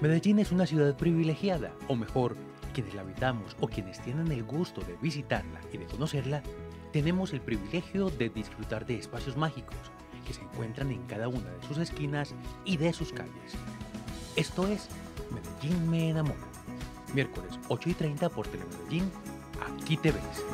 Medellín es una ciudad privilegiada, o mejor, quienes la habitamos o quienes tienen el gusto de visitarla y de conocerla, tenemos el privilegio de disfrutar de espacios mágicos que se encuentran en cada una de sus esquinas y de sus calles. Esto es Medellín me enamora. Miércoles 8 y 30 por Telemedellín. Aquí te ves.